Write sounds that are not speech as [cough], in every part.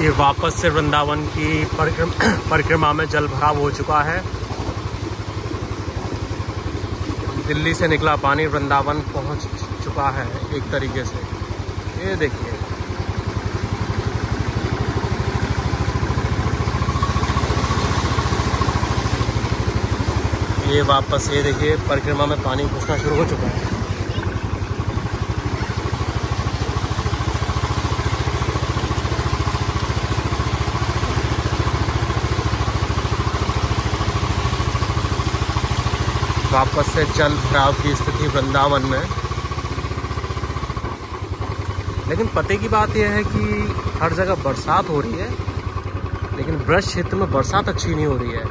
ये वापस से वृंदावन की [clears throat] परिक्रमा में जल भराव हो चुका है। दिल्ली से निकला पानी वृंदावन पहुँच चुका है एक तरीके से। ये देखिए। ये वापस, ये देखिए, परिक्रमा में पानी घुसना शुरू हो चुका है। वापस से चल भराव की स्थिति वृंदावन में। लेकिन पते की बात यह है कि हर जगह बरसात हो रही है, लेकिन ब्रश क्षेत्र में बरसात अच्छी नहीं हो रही है।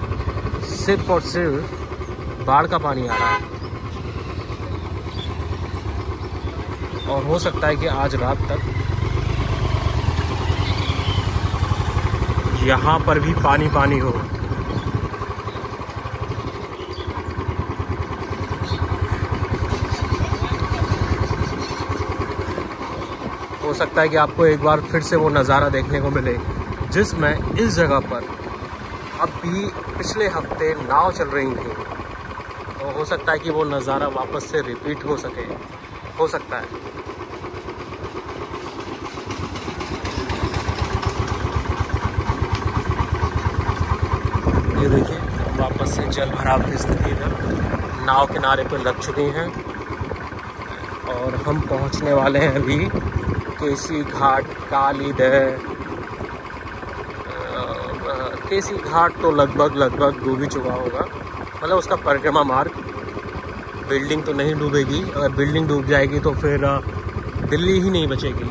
सिर्फ़ और सिर्फ़ बाढ़ का पानी आ रहा है। और हो सकता है कि आज रात तक यहाँ पर भी पानी पानी हो। हो सकता है कि आपको एक बार फिर से वो नज़ारा देखने को मिले जिसमें इस जगह पर अभी पिछले हफ़्ते नाव चल रही थी। तो हो सकता है कि वो नज़ारा वापस से रिपीट हो सके। हो सकता है। ये देखिए, वापस से जल भराव की स्थिति में नाव किनारे पर लग चुकी हैं और हम पहुँचने वाले हैं अभी केसी घाट काली दह। केसी घाट तो लगभग लगभग डूब ही चुका होगा। मतलब उसका परिक्रमा मार्ग, बिल्डिंग तो नहीं डूबेगी। अगर बिल्डिंग डूब जाएगी तो फिर दिल्ली ही नहीं बचेगी।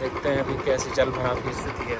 देखते हैं अभी कैसे जल भराव की स्थिति है।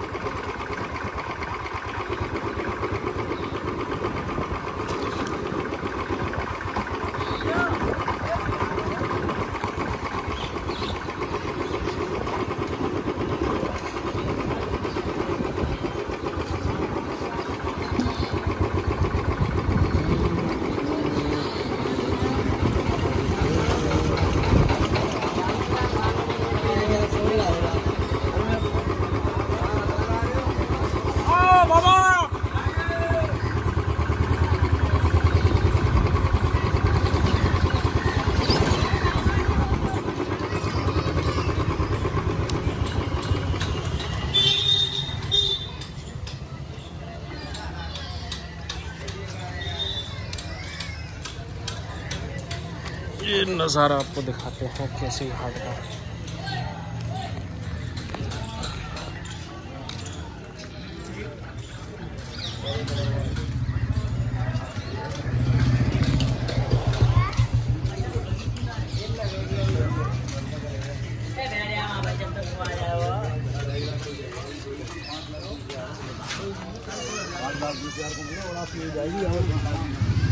ये नज़ारा आपको दिखाते हैं कैसे घाट का जाएगी